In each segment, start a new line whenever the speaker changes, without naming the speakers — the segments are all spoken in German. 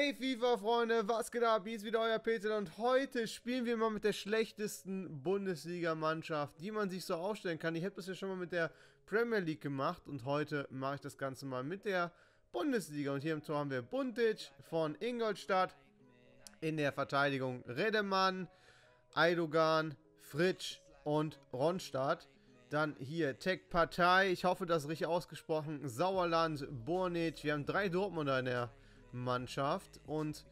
Hey FIFA-Freunde, was geht ab? Hier ist wieder euer Peter und heute spielen wir mal mit der schlechtesten Bundesliga-Mannschaft, die man sich so aufstellen kann. Ich habe das ja schon mal mit der Premier League gemacht und heute mache ich das Ganze mal mit der Bundesliga. Und hier im Tor haben wir Buntic von Ingolstadt, in der Verteidigung Redemann, Eidogan, Fritsch und Ronstadt. Dann hier Tech Partei, ich hoffe, das ist richtig ausgesprochen, Sauerland, Bornitz. Wir haben drei Dortmunder in der Mannschaft und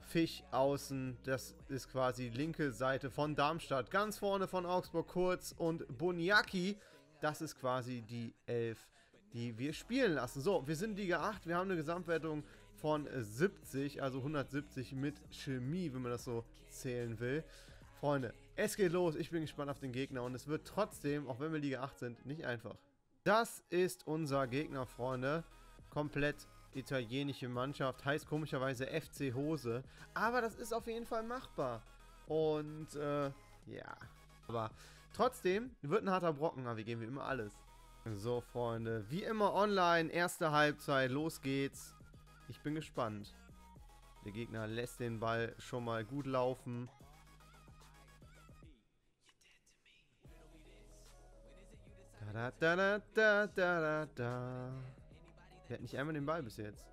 Fisch außen, das ist quasi linke Seite von Darmstadt. Ganz vorne von Augsburg Kurz und Boniaki, das ist quasi die Elf, die wir spielen lassen. So, wir sind Liga 8, wir haben eine Gesamtwertung von 70, also 170 mit Chemie, wenn man das so zählen will. Freunde, es geht los, ich bin gespannt auf den Gegner und es wird trotzdem, auch wenn wir Liga 8 sind, nicht einfach. Das ist unser Gegner, Freunde. Komplett italienische Mannschaft, heißt komischerweise FC Hose. Aber das ist auf jeden Fall machbar. Und, äh, ja. Aber trotzdem wird ein harter Brocken, aber wir geben wie immer alles. So, Freunde, wie immer online, erste Halbzeit, los geht's. Ich bin gespannt. Der Gegner lässt den Ball schon mal gut laufen. Da da da da da da da. Der hat nicht einmal den Ball bis jetzt.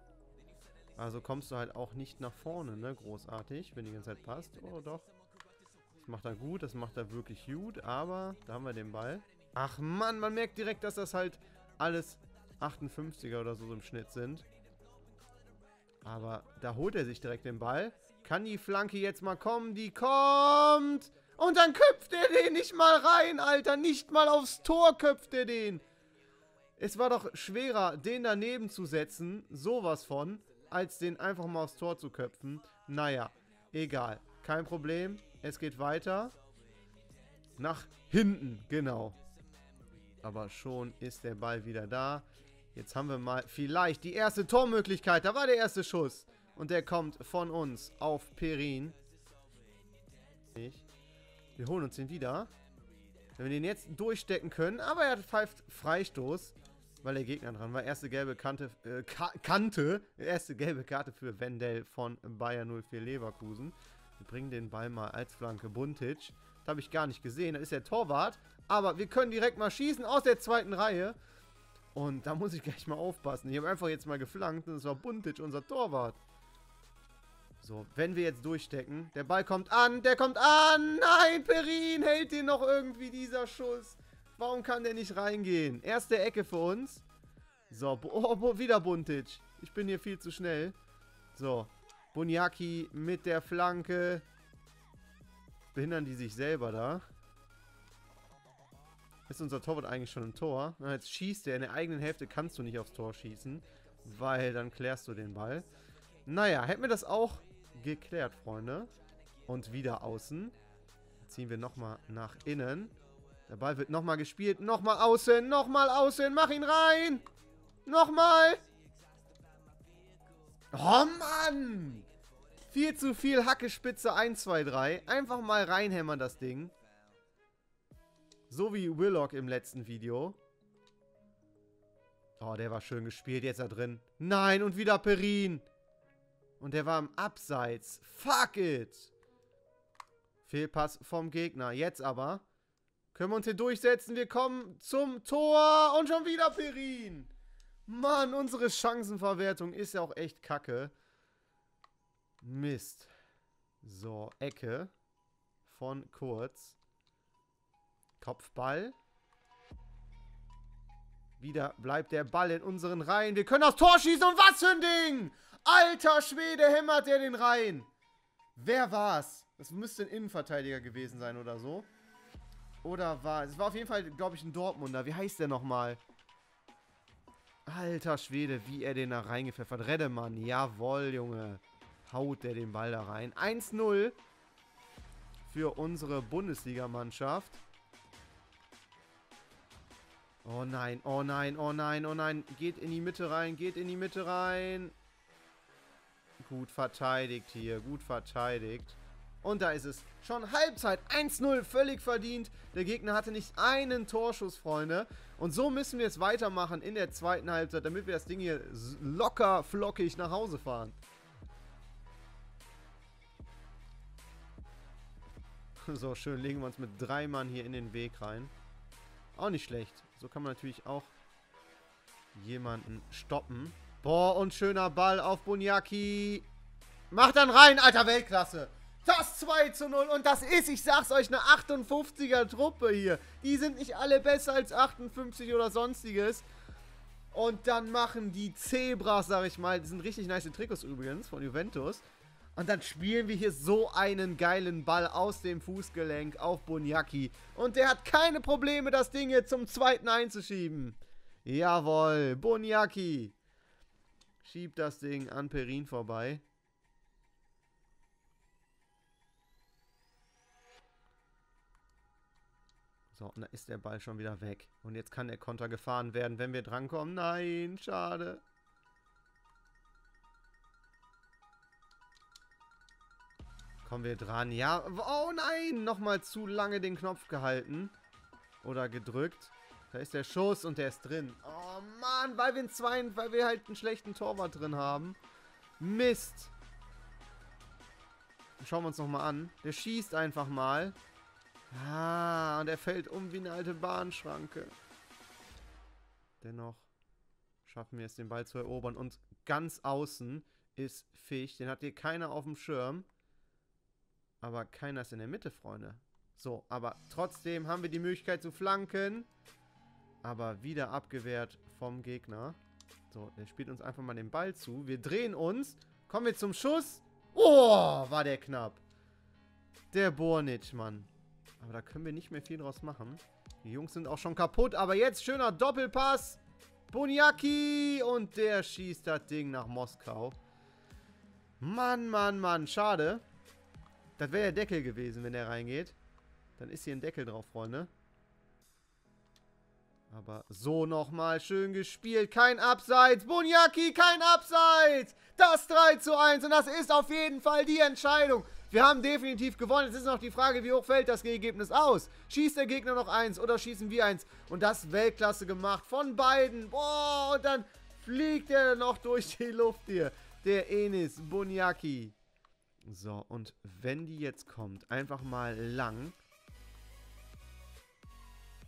Also kommst du halt auch nicht nach vorne, ne? Großartig, wenn die ganze Zeit passt. Oh, doch. Das macht er gut, das macht er wirklich gut. Aber da haben wir den Ball. Ach Mann, man merkt direkt, dass das halt alles 58er oder so im Schnitt sind. Aber da holt er sich direkt den Ball. Kann die Flanke jetzt mal kommen? Die kommt! Und dann köpft er den nicht mal rein, Alter. Nicht mal aufs Tor köpft er den. Es war doch schwerer, den daneben zu setzen, sowas von, als den einfach mal aufs Tor zu köpfen. Naja, egal. Kein Problem. Es geht weiter. Nach hinten, genau. Aber schon ist der Ball wieder da. Jetzt haben wir mal vielleicht die erste Tormöglichkeit. Da war der erste Schuss. Und der kommt von uns auf Perin. Wir holen uns den wieder. Wenn wir den jetzt durchstecken können. Aber er pfeift Freistoß weil der Gegner dran war. Erste gelbe Kante, äh, Ka Kante, erste gelbe Karte für Wendell von Bayer 04 Leverkusen. Wir bringen den Ball mal als Flanke. Buntic, das habe ich gar nicht gesehen, das ist der Torwart. Aber wir können direkt mal schießen aus der zweiten Reihe. Und da muss ich gleich mal aufpassen. Ich habe einfach jetzt mal geflankt und es war Buntic, unser Torwart. So, wenn wir jetzt durchstecken. Der Ball kommt an, der kommt an. Nein, Perin hält den noch irgendwie, dieser Schuss. Warum kann der nicht reingehen? Erste Ecke für uns. So, oh, wieder Buntic. Ich bin hier viel zu schnell. So, Bunyaki mit der Flanke. Behindern die sich selber da. Ist unser Torwart eigentlich schon im Tor? Na, jetzt schießt er. In der eigenen Hälfte kannst du nicht aufs Tor schießen. Weil dann klärst du den Ball. Naja, hätten wir das auch geklärt, Freunde. Und wieder außen. Ziehen wir nochmal nach innen. Der Ball wird nochmal gespielt. Nochmal außen. Nochmal außen. Mach ihn rein. Nochmal. Oh Mann. Viel zu viel Hackespitze 1, 2, 3. Einfach mal reinhämmern das Ding. So wie Willock im letzten Video. Oh, der war schön gespielt. Jetzt da drin. Nein, und wieder Perin. Und der war im Abseits. Fuck it. Fehlpass vom Gegner. Jetzt aber. Können wir uns hier durchsetzen? Wir kommen zum Tor und schon wieder Perin. Mann, unsere Chancenverwertung ist ja auch echt kacke. Mist. So, Ecke von Kurz. Kopfball. Wieder bleibt der Ball in unseren Reihen. Wir können aufs Tor schießen und was für ein Ding! Alter Schwede, hämmert der den rein. Wer war's? Das müsste ein Innenverteidiger gewesen sein oder so. Oder war... Es war auf jeden Fall, glaube ich, ein Dortmunder. Wie heißt der nochmal? Alter Schwede, wie er den da reingepfeffert. Reddemann, jawoll, Junge. Haut der den Ball da rein. 1-0 für unsere Bundesligamannschaft. Oh nein, oh nein, oh nein, oh nein. Geht in die Mitte rein, geht in die Mitte rein. Gut verteidigt hier, gut verteidigt. Und da ist es. Schon Halbzeit. 1-0. Völlig verdient. Der Gegner hatte nicht einen Torschuss, Freunde. Und so müssen wir es weitermachen in der zweiten Halbzeit, damit wir das Ding hier locker, flockig nach Hause fahren. So, schön legen wir uns mit drei Mann hier in den Weg rein. Auch nicht schlecht. So kann man natürlich auch jemanden stoppen. Boah, und schöner Ball auf Bunyaki. Macht dann rein, alter Weltklasse. Das 2 zu 0 und das ist, ich sag's euch, eine 58er Truppe hier. Die sind nicht alle besser als 58 oder sonstiges. Und dann machen die Zebras, sag ich mal, die sind richtig nice Trikots übrigens von Juventus. Und dann spielen wir hier so einen geilen Ball aus dem Fußgelenk auf Bunyaki. Und der hat keine Probleme, das Ding jetzt zum zweiten einzuschieben. Jawohl, Bunyaki. Schiebt das Ding an Perin vorbei. So, und da ist der Ball schon wieder weg. Und jetzt kann der Konter gefahren werden, wenn wir drankommen. Nein, schade. Kommen wir dran. Ja, oh nein, nochmal zu lange den Knopf gehalten. Oder gedrückt. Da ist der Schuss und der ist drin. Oh Mann, weil wir, einen weil wir halt einen schlechten Torwart drin haben. Mist. Schauen wir uns nochmal an. Der schießt einfach mal. Ah, und er fällt um wie eine alte Bahnschranke. Dennoch schaffen wir es, den Ball zu erobern. Und ganz außen ist Fisch. Den hat hier keiner auf dem Schirm. Aber keiner ist in der Mitte, Freunde. So, aber trotzdem haben wir die Möglichkeit zu flanken. Aber wieder abgewehrt vom Gegner. So, er spielt uns einfach mal den Ball zu. Wir drehen uns. Kommen wir zum Schuss. Oh, war der knapp. Der Bornitsch, Mann. Aber da können wir nicht mehr viel draus machen. Die Jungs sind auch schon kaputt. Aber jetzt schöner Doppelpass. Buniaki. Und der schießt das Ding nach Moskau. Mann, Mann, Mann. Schade. Das wäre der Deckel gewesen, wenn der reingeht. Dann ist hier ein Deckel drauf, Freunde. Aber so nochmal schön gespielt. Kein Abseits. Bunyaki, kein Abseits. Das 3 zu 1. Und das ist auf jeden Fall die Entscheidung. Wir haben definitiv gewonnen. Jetzt ist noch die Frage, wie hoch fällt das Ergebnis aus? Schießt der Gegner noch eins oder schießen wir eins? Und das Weltklasse gemacht von beiden. Boah, und dann fliegt er noch durch die Luft hier. Der Enis Bunyaki. So, und wenn die jetzt kommt, einfach mal lang.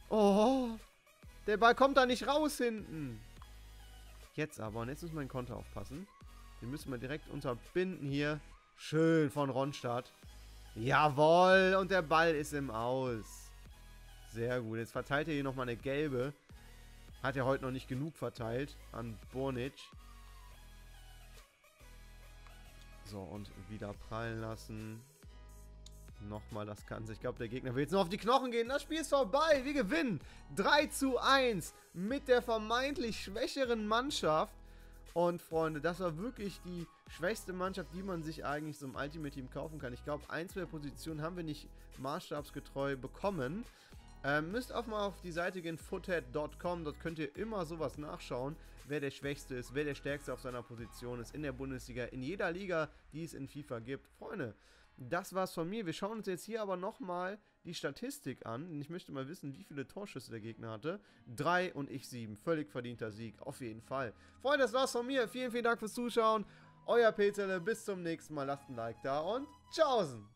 Oh, der Ball kommt da nicht raus hinten. Jetzt aber, und jetzt wir den Konter aufpassen. Den müssen wir direkt unterbinden hier. Schön von Ronstadt. Jawohl, und der Ball ist im Aus. Sehr gut, jetzt verteilt er hier nochmal eine gelbe. Hat er heute noch nicht genug verteilt an Bornic. So, und wieder prallen lassen. Nochmal das Ganze. Ich glaube, der Gegner will jetzt nur auf die Knochen gehen. Das Spiel ist vorbei. Wir gewinnen. 3 zu 1 mit der vermeintlich schwächeren Mannschaft. Und Freunde, das war wirklich die schwächste Mannschaft, die man sich eigentlich so im Ultimate Team kaufen kann. Ich glaube, ein, zwei Positionen haben wir nicht maßstabsgetreu bekommen. Ähm, müsst auch mal auf die Seite gehen, foothead.com. Dort könnt ihr immer sowas nachschauen, wer der Schwächste ist, wer der Stärkste auf seiner Position ist in der Bundesliga, in jeder Liga, die es in FIFA gibt. Freunde, das war's von mir. Wir schauen uns jetzt hier aber nochmal die Statistik an. Ich möchte mal wissen, wie viele Torschüsse der Gegner hatte. Drei und ich sieben. Völlig verdienter Sieg, auf jeden Fall. Freunde, das war's von mir. Vielen, vielen Dank fürs Zuschauen. Euer Peterle, bis zum nächsten Mal. Lasst ein Like da und tschaußen.